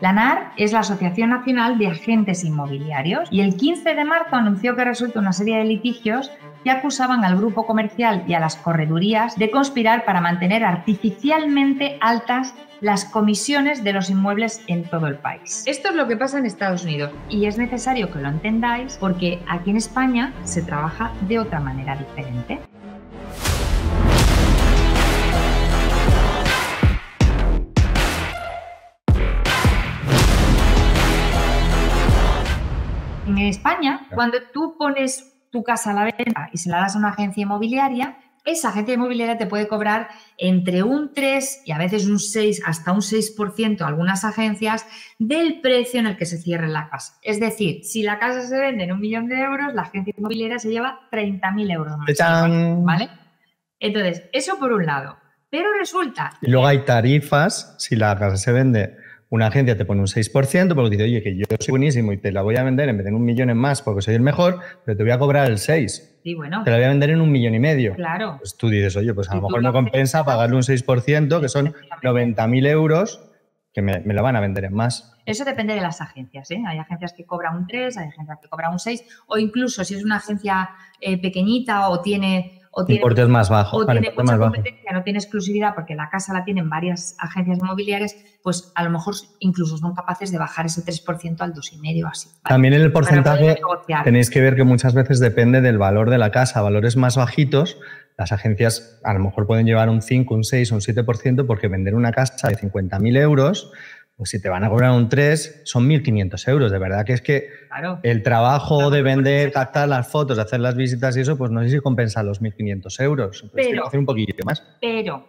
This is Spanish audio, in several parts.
La NAR es la Asociación Nacional de Agentes Inmobiliarios y el 15 de marzo anunció que resulta una serie de litigios que acusaban al grupo comercial y a las corredurías de conspirar para mantener artificialmente altas las comisiones de los inmuebles en todo el país. Esto es lo que pasa en Estados Unidos y es necesario que lo entendáis porque aquí en España se trabaja de otra manera diferente. En España, cuando tú pones tu casa a la venta y se la das a una agencia inmobiliaria, esa agencia inmobiliaria te puede cobrar entre un 3 y a veces un 6, hasta un 6% algunas agencias del precio en el que se cierre la casa. Es decir, si la casa se vende en un millón de euros, la agencia inmobiliaria se lleva 30.000 euros más. ¿Vale? Entonces, eso por un lado. Pero resulta... Y luego hay tarifas, si la casa se vende una agencia te pone un 6% porque dice, oye, que yo soy buenísimo y te la voy a vender en vez de en un millón en más porque soy el mejor, pero te voy a cobrar el 6. Sí, bueno. Te la voy a vender en un millón y medio. Claro. Pues tú dices, oye, pues a lo mejor me compensa pagarle un 6%, que son 90.000 euros, que me, me, la van a vender en más. Eso depende de las agencias. ¿eh? Hay agencias que cobran un 3, hay agencias que cobran un 6, o incluso si es una agencia eh, pequeñita o tiene o tiene, importes más bajo. O tiene mucha competencia, no tiene exclusividad porque la casa la tienen varias agencias inmobiliarias, pues a lo mejor incluso son capaces de bajar ese 3% al 2,5% así. También en el porcentaje tenéis que ver que muchas veces depende del valor de la casa. Valores más bajitos, las agencias a lo mejor pueden llevar un 5, un 6 un 7% porque vender una casa de 50.000 euros pues si te van a cobrar un 3, son 1.500 euros. De verdad que es que el trabajo de vender, captar las fotos, hacer las visitas y eso, pues no sé si compensa los 1.500 euros. Pero, hacer un poquito más. Pero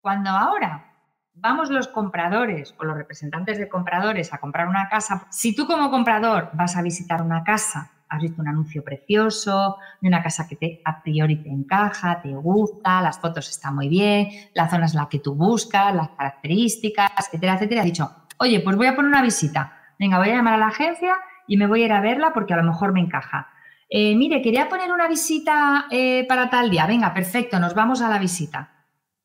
cuando ahora vamos los compradores o los representantes de compradores a comprar una casa, si tú como comprador vas a visitar una casa, has visto un anuncio precioso, de una casa que te, a priori te encaja, te gusta, las fotos están muy bien, la zona es la que tú buscas, las características, etcétera, etcétera, has dicho, oye, pues voy a poner una visita. Venga, voy a llamar a la agencia y me voy a ir a verla porque a lo mejor me encaja. Eh, mire, quería poner una visita eh, para tal día. Venga, perfecto, nos vamos a la visita.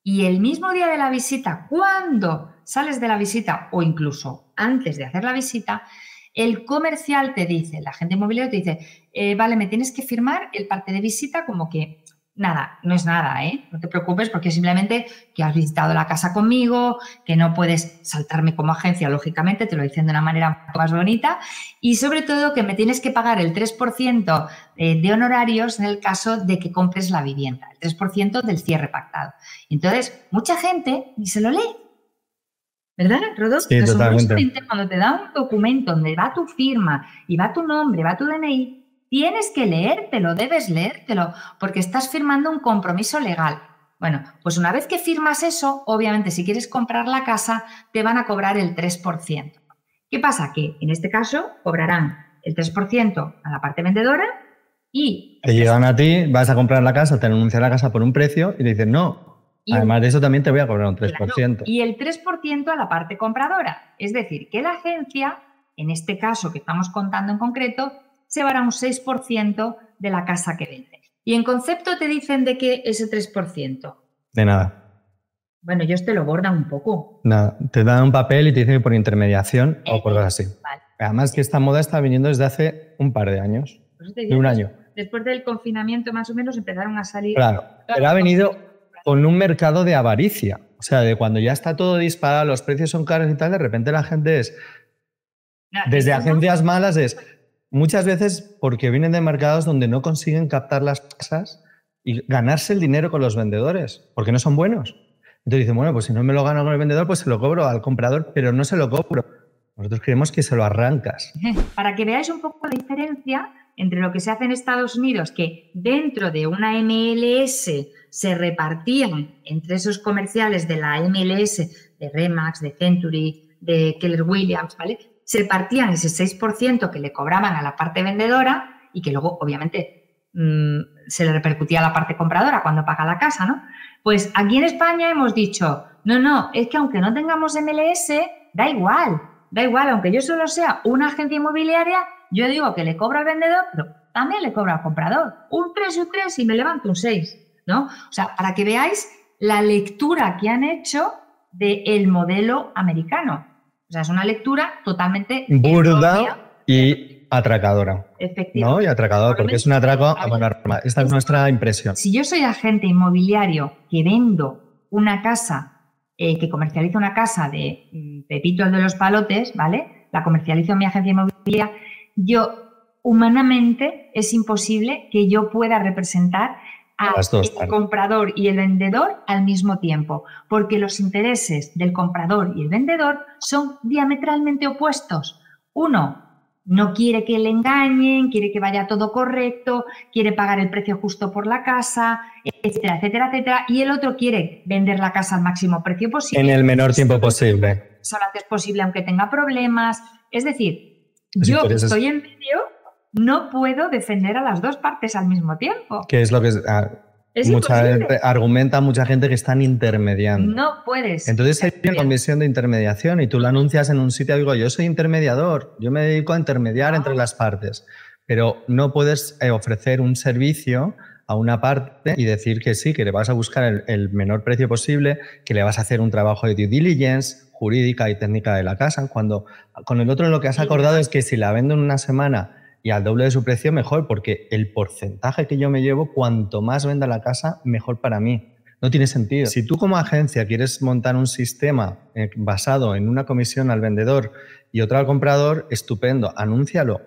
Y el mismo día de la visita, cuando sales de la visita o incluso antes de hacer la visita, el comercial te dice, la gente inmobiliaria te dice, eh, vale, me tienes que firmar el parte de visita como que nada, no es nada, ¿eh? No te preocupes porque simplemente que has visitado la casa conmigo, que no puedes saltarme como agencia, lógicamente, te lo dicen de una manera más bonita, y sobre todo que me tienes que pagar el 3% eh, de honorarios en el caso de que compres la vivienda, el 3% del cierre pactado. Entonces, mucha gente ni se lo lee. ¿Verdad, Rodolfo? Sí, totalmente. Cuando te da un documento donde va tu firma y va tu nombre, va tu DNI, tienes que leértelo, debes leértelo, porque estás firmando un compromiso legal. Bueno, pues una vez que firmas eso, obviamente si quieres comprar la casa, te van a cobrar el 3%. ¿Qué pasa? Que en este caso cobrarán el 3% a la parte vendedora y... Te llegan a ti, vas a comprar la casa, te anuncian la casa por un precio y te dicen, no, Además de eso también te voy a cobrar un 3%. y el 3% a la parte compradora. Es decir, que la agencia, en este caso que estamos contando en concreto, se va a un 6% de la casa que vende. Y en concepto te dicen de qué ese 3%. De nada. Bueno, ellos te lo bordan un poco. Nada, te dan un papel y te dicen que por intermediación o por cosas así. Además que esta moda está viniendo desde hace un par de años. de un año. Después del confinamiento más o menos empezaron a salir... Claro, pero ha venido con un mercado de avaricia. O sea, de cuando ya está todo disparado, los precios son caros y tal, de repente la gente es. desde agencias malas es. Muchas veces porque vienen de mercados donde no consiguen captar las casas y ganarse el dinero con los vendedores, porque no son buenos. Entonces dicen, bueno, pues si no me lo gano con el vendedor, pues se lo cobro al comprador, pero no se lo cobro. Nosotros queremos que se lo arrancas. Para que veáis un poco la diferencia entre lo que se hace en Estados Unidos, que dentro de una MLS se repartían entre esos comerciales de la MLS, de Remax, de Century, de Keller Williams, ¿vale? Se repartían ese 6% que le cobraban a la parte vendedora y que luego, obviamente, mm, se le repercutía a la parte compradora cuando paga la casa, ¿no? Pues aquí en España hemos dicho, no, no, es que aunque no tengamos MLS, da igual, da igual, aunque yo solo sea una agencia inmobiliaria, yo digo que le cobro al vendedor, pero también le cobro al comprador. Un 3 y un 3 y me levanto un 6. ¿No? O sea, para que veáis la lectura que han hecho del modelo americano. O sea, es una lectura totalmente burda y atracadora. Efectivamente. ¿no? Y atracadora, porque es un atraco a norma. Esta es nuestra impresión. Si yo soy agente inmobiliario que vendo una casa, eh, que comercializo una casa de mm, Pepito el de los palotes, ¿vale? La comercializo en mi agencia inmobiliaria, yo humanamente es imposible que yo pueda representar al comprador y el vendedor al mismo tiempo, porque los intereses del comprador y el vendedor son diametralmente opuestos. Uno no quiere que le engañen, quiere que vaya todo correcto, quiere pagar el precio justo por la casa, etcétera, etcétera, etcétera, y el otro quiere vender la casa al máximo precio posible. En el menor tiempo posible. Solo antes posible, aunque tenga problemas. Es decir, yo estoy en medio no puedo defender a las dos partes al mismo tiempo. ¿Qué es lo que es? Ah, mucha gente, argumenta mucha gente que están intermediando. No puedes. Entonces hay una comisión de intermediación y tú lo anuncias en un sitio y digo, yo soy intermediador, yo me dedico a intermediar entre las partes, pero no puedes eh, ofrecer un servicio a una parte y decir que sí, que le vas a buscar el, el menor precio posible, que le vas a hacer un trabajo de due diligence jurídica y técnica de la casa, cuando con el otro lo que has acordado es que si la vendo en una semana y al doble de su precio, mejor, porque el porcentaje que yo me llevo, cuanto más venda la casa, mejor para mí. No tiene sentido. Si tú como agencia quieres montar un sistema eh, basado en una comisión al vendedor y otra al comprador, estupendo, anúncialo.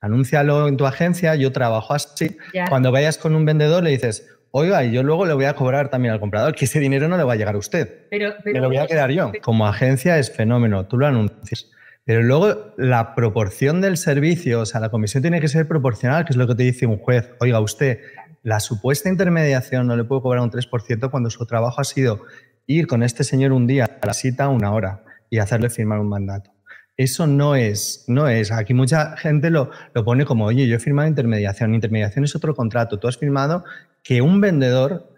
Anúncialo en tu agencia, yo trabajo así. Cuando vayas con un vendedor le dices, oiga, y yo luego le voy a cobrar también al comprador, que ese dinero no le va a llegar a usted. Pero, me lo voy a quedar yo. Como agencia es fenómeno, tú lo anuncias. Pero luego la proporción del servicio, o sea, la comisión tiene que ser proporcional, que es lo que te dice un juez. Oiga, usted, la supuesta intermediación no le puede cobrar un 3% cuando su trabajo ha sido ir con este señor un día a la cita una hora y hacerle firmar un mandato. Eso no es, no es. Aquí mucha gente lo, lo pone como, oye, yo he firmado intermediación. Intermediación es otro contrato. Tú has firmado que un vendedor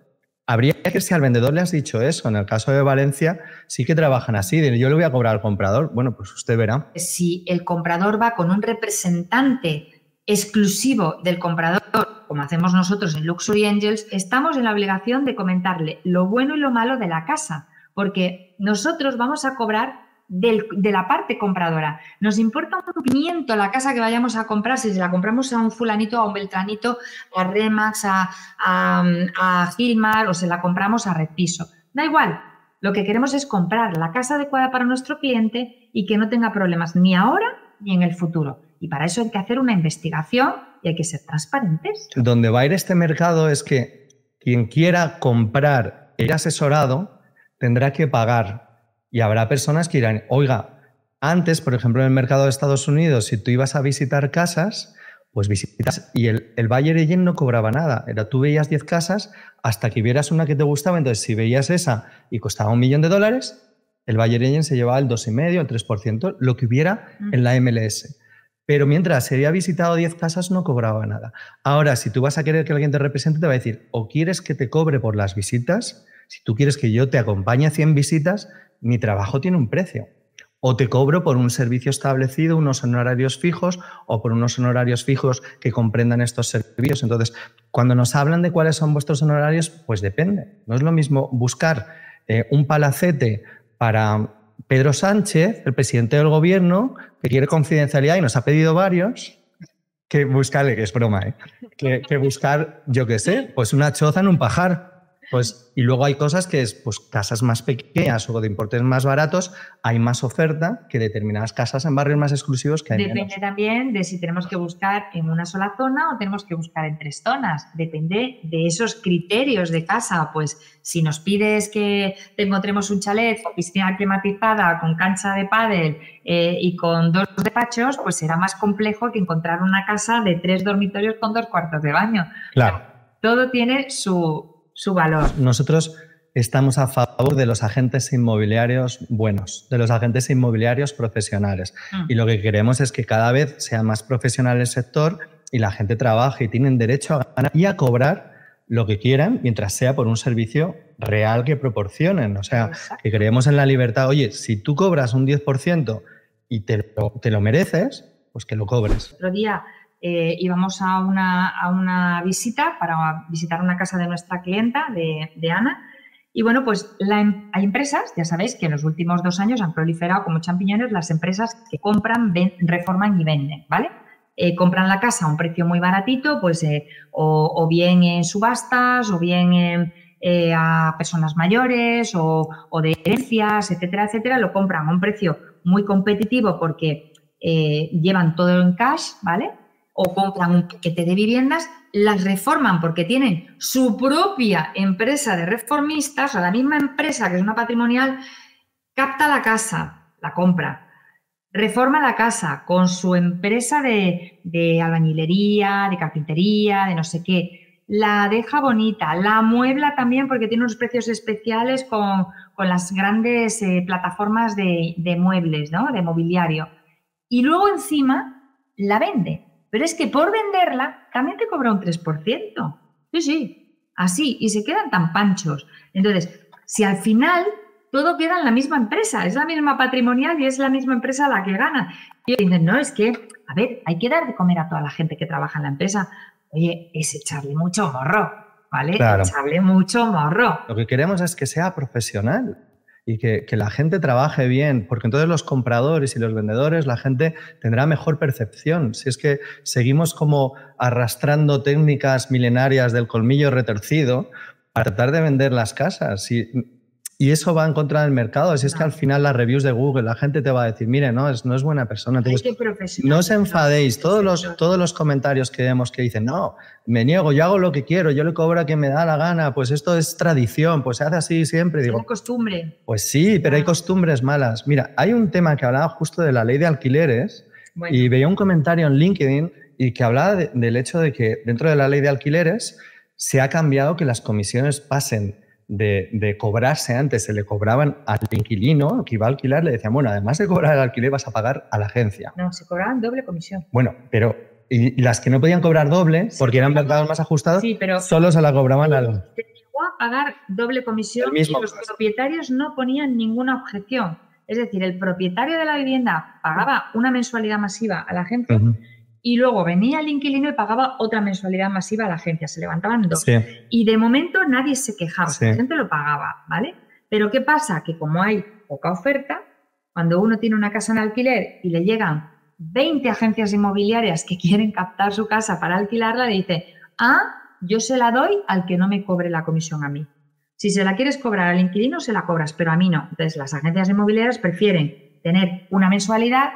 Habría que si al vendedor le has dicho eso, en el caso de Valencia, sí que trabajan así, yo le voy a cobrar al comprador. Bueno, pues usted verá. Si el comprador va con un representante exclusivo del comprador, como hacemos nosotros en Luxury Angels, estamos en la obligación de comentarle lo bueno y lo malo de la casa, porque nosotros vamos a cobrar de la parte compradora. Nos importa un pimiento la casa que vayamos a comprar, si se la compramos a un fulanito, a un beltranito, a Remax, a, a, Gilmar o se la compramos a Red Piso. Da igual, lo que queremos es comprar la casa adecuada para nuestro cliente y que no tenga problemas ni ahora ni en el futuro. Y para eso hay que hacer una investigación y hay que ser transparentes. Donde va a ir este mercado es que quien quiera comprar el asesorado tendrá que pagar y habrá personas que dirán, oiga, antes, por ejemplo, en el mercado de Estados Unidos, si tú ibas a visitar casas, pues visitas y el, el Bayer Yen no cobraba nada. Era tú veías 10 casas hasta que vieras una que te gustaba. Entonces, si veías esa y costaba un millón de dólares, el Bayer Yen se llevaba el 2,5, el 3%, lo que hubiera en la MLS. Pero mientras se había visitado 10 casas, no cobraba nada. Ahora, si tú vas a querer que alguien te represente, te va a decir, o quieres que te cobre por las visitas, si tú quieres que yo te acompañe a 100 visitas, mi trabajo tiene un precio. O te cobro por un servicio establecido, unos honorarios fijos, o por unos honorarios fijos que comprendan estos servicios. Entonces, cuando nos hablan de cuáles son vuestros honorarios, pues depende. No es lo mismo buscar eh, un palacete para Pedro Sánchez, el presidente del gobierno, que quiere confidencialidad y nos ha pedido varios, que buscarle, que es broma, ¿eh? que, que buscar, yo qué sé, pues una choza en un pajar. Pues, y luego hay cosas que es, pues casas más pequeñas o de importes más baratos, hay más oferta que determinadas casas en barrios más exclusivos que hay Depende también de si tenemos que buscar en una sola zona o tenemos que buscar en tres zonas. Depende de esos criterios de casa. Pues si nos pides que encontremos un chalet con piscina climatizada, con cancha de pádel eh, y con dos despachos, pues será más complejo que encontrar una casa de tres dormitorios con dos cuartos de baño. Claro. Todo tiene su, su valor. Nosotros estamos a favor de los agentes inmobiliarios buenos, de los agentes inmobiliarios profesionales. Mm. Y lo que queremos es que cada vez sea más profesional el sector y la gente trabaje y tienen derecho a ganar y a cobrar lo que quieran mientras sea por un servicio real que proporcionen. O sea, que creemos en la libertad. Oye, si tú cobras un 10% y te lo, te lo mereces, pues que lo cobres. Otro día eh, íbamos a una, visita para visitar una casa de nuestra clienta, de, Ana, Y bueno, pues em, hay empresas, ya sabéis que en los últimos dos años han proliferado como champiñones las empresas que compran, reforman y venden, ¿vale? Eh, compran la casa a un precio muy baratito, pues eh, o, bien en subastas, o bien eh, a personas mayores, o, o, de herencias, etcétera, etcétera, lo compran a un precio muy competitivo porque llevan todo en cash, ¿vale? O compran un paquete de viviendas las reforman porque tienen su propia empresa de reformistas, o la misma empresa que es una patrimonial, capta la casa, la compra, reforma la casa con su empresa de, albañilería, de carpintería, de no sé qué, la deja bonita, la muebla también porque tiene unos precios especiales con, las grandes eh, plataformas de, de muebles, ¿no? de mobiliario. Y luego encima la vende pero es que por venderla también te cobra un 3%. Sí, sí, así, y se quedan tan panchos. Entonces, si al final todo queda en la misma empresa, es la misma patrimonial y es la misma empresa la que gana. Y dicen, no, es que, a ver, hay que dar de comer a toda la gente que trabaja en la empresa. Oye, es echarle mucho morro, ¿vale? Echarle mucho morro. Lo que queremos es que sea profesional y que, la gente trabaje bien, porque entonces los compradores y los vendedores, la gente tendrá mejor percepción. Si es que seguimos como arrastrando técnicas milenarias del colmillo retorcido para tratar de vender las casas. Y eso va en contra del mercado. Así es que al final las reviews de Google, la gente te va a decir, mire, no es, no es buena persona. no os enfadéis. Todos los, todos los comentarios que vemos que dicen, no, me niego, yo hago lo que quiero, yo le cobro a quien me da la gana, pues esto es tradición, pues se hace así siempre. Digo, es costumbre. Pues sí, pero hay costumbres malas. Mira, hay un tema que hablaba justo de la ley de alquileres y veía un comentario en LinkedIn y que hablaba del hecho de que dentro de la ley de alquileres se ha cambiado que las comisiones pasen de, cobrarse antes, se le cobraban al inquilino que iba a alquilar, le decían, bueno, además de cobrar el alquiler vas a pagar a la agencia. No, se cobraban doble comisión. Bueno, pero y las que no podían cobrar doble, porque eran mercados más ajustados, solo se la cobraban al... Se llegó a pagar doble comisión y los propietarios no ponían ninguna objeción. Es decir, el propietario de la vivienda pagaba una mensualidad masiva a la agencia y luego venía el inquilino y pagaba otra mensualidad masiva a la agencia, se levantaban dos. Y de momento nadie se quejaba, la gente lo pagaba, ¿vale? Pero ¿qué pasa? Que como hay poca oferta, cuando uno tiene una casa en alquiler y le llegan 20 agencias inmobiliarias que quieren captar su casa para alquilarla, le dice, ah, yo se la doy al que no me cobre la comisión a mí. Si se la quieres cobrar al inquilino, se la cobras, pero a mí no. Entonces, las agencias inmobiliarias prefieren tener una mensualidad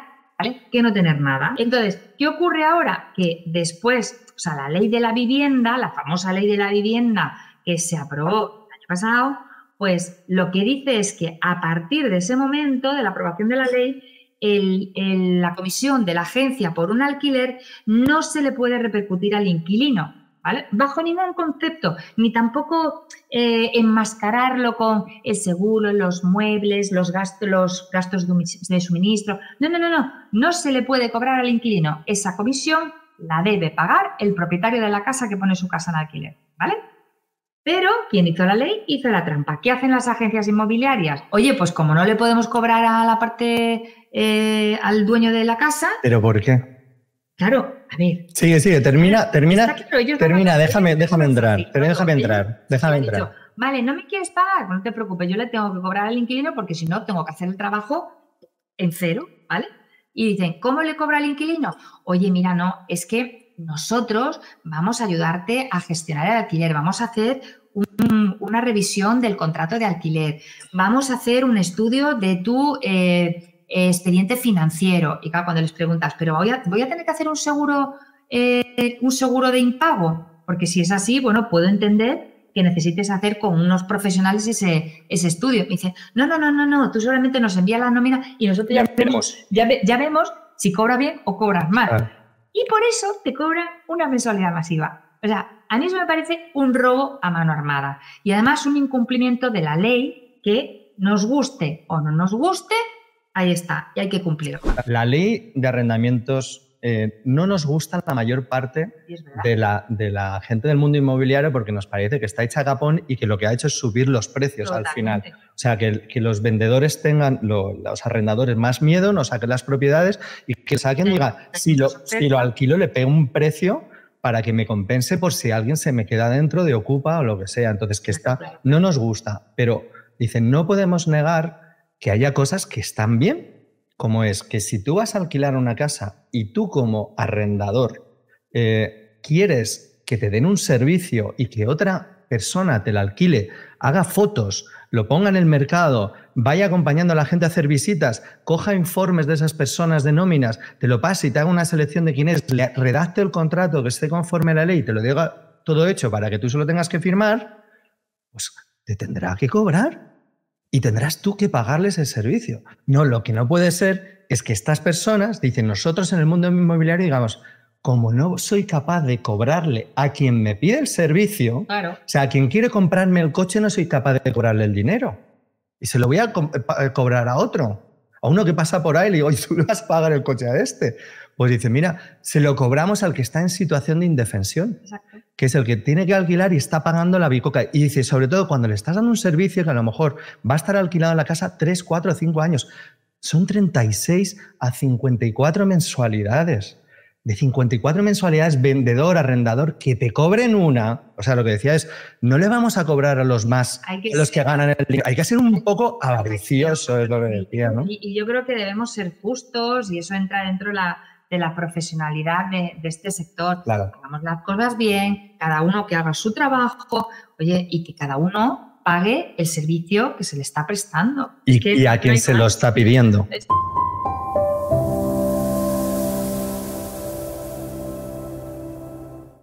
que no tener nada. Entonces, ¿qué ocurre ahora? Que después, o sea, la ley de la vivienda, la famosa ley de la vivienda que se aprobó el año pasado, pues lo que dice es que a partir de ese momento de la aprobación de la ley, la comisión de la agencia por un alquiler no se le puede repercutir al inquilino. Bajo ningún concepto, ni tampoco eh, enmascararlo con el seguro, los muebles, los gastos, los gastos de suministro. No, no, no, no. No se le puede cobrar al inquilino. Esa comisión la debe pagar el propietario de la casa que pone su casa en alquiler, ¿vale? Pero quien hizo la ley hizo la trampa. ¿Qué hacen las agencias inmobiliarias? Oye, pues como no le podemos cobrar a la parte, eh, al dueño de la casa. ¿Pero por qué? Claro, a ver. Sigue, sigue, termina, termina, termina, déjame, déjame entrar, pero déjame entrar, déjame entrar. vale, no me quieres pagar, no te preocupes, yo le tengo que cobrar al inquilino porque si no tengo que hacer el trabajo en cero, ¿vale? Y dicen, ¿cómo le cobra al inquilino? Oye, mira, no, es que nosotros vamos a ayudarte a gestionar el alquiler, vamos a hacer una revisión del contrato de alquiler, vamos a hacer un estudio de tu... Eh, expediente financiero. Y claro, cuando les preguntas, ¿pero voy a, voy a tener que hacer un seguro, eh, un seguro de impago? Porque si es así, bueno, puedo entender que necesites hacer con unos profesionales ese, ese estudio. Me dicen, no, no, no, no, no, tú solamente nos envías la nómina y nosotros ya, vemos, ya, ya, vemos si cobra bien o cobras mal. Y por eso te cobran una mensualidad masiva. O sea, a mí eso me parece un robo a mano armada. Y además un incumplimiento de la ley que nos guste o no nos guste, ahí está, y hay que cumplirlo. La ley de arrendamientos eh, no nos gusta la mayor parte de la, de la, gente del mundo inmobiliario porque nos parece que está hecha a capón y que lo que ha hecho es subir los precios al final. O sea, que, que los vendedores tengan, los arrendadores, más miedo, no saquen las propiedades y que saquen, diga, si lo, si lo alquilo le pego un precio para que me compense por si alguien se me queda dentro de Ocupa o lo que sea. Entonces, que está, no nos gusta, pero dicen, no podemos negar que haya cosas que están bien, como es que si tú vas a alquilar una casa y tú como arrendador eh, quieres que te den un servicio y que otra persona te la alquile, haga fotos, lo ponga en el mercado, vaya acompañando a la gente a hacer visitas, coja informes de esas personas de nóminas, te lo pase y te haga una selección de quién es, le redacte el contrato que esté conforme a la ley, te lo diga todo hecho para que tú solo tengas que firmar, pues te tendrá que cobrar y tendrás tú que pagarles el servicio. No, lo que no puede ser es que estas personas dicen, nosotros en el mundo inmobiliario digamos, como no soy capaz de cobrarle a quien me pide el servicio, o sea, a quien quiere comprarme el coche no soy capaz de cobrarle el dinero. Y se lo voy a cobrar a otro. A uno que pasa por ahí le digo, ¿y tú le vas a pagar el coche a este? Pues dice, mira, se lo cobramos al que está en situación de indefensión, que es el que tiene que alquilar y está pagando la bicoca. Y dice, sobre todo cuando le estás dando un servicio que a lo mejor va a estar alquilado en la casa 3, 4 o 5 años, son 36 a 54 mensualidades de 54 mensualidades, vendedor, arrendador, que te cobren una. O sea, lo que decía es, no le vamos a cobrar a los más, a los que ganan el dinero. Hay que ser un poco avaricioso, es lo que decía, ¿no? Y, yo creo que debemos ser justos y eso entra dentro de la profesionalidad de, este sector. Claro. Hagamos las cosas bien, cada uno que haga su trabajo, oye, y que cada uno pague el servicio que se le está prestando. Y, a quien se lo está pidiendo.